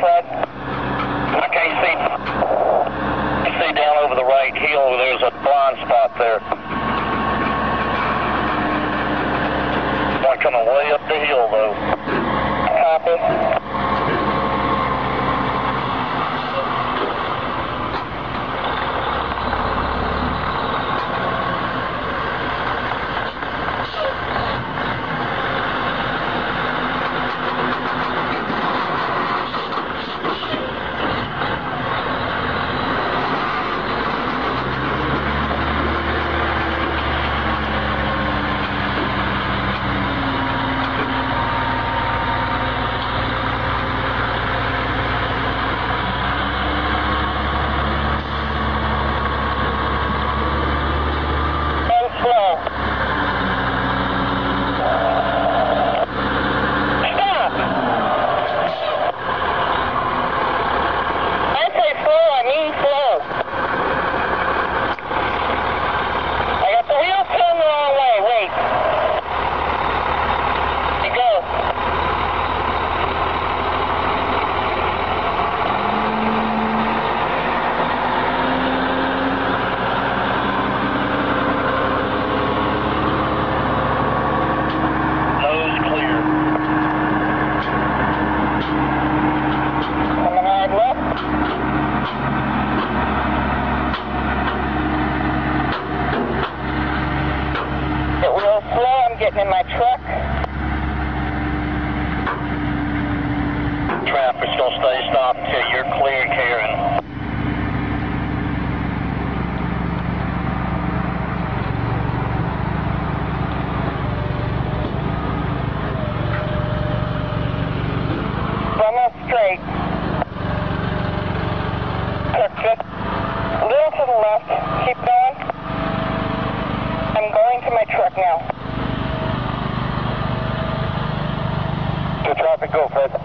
Fred. getting in my truck. Traffic's going to stay stopped until you're cleared here. go, Fred.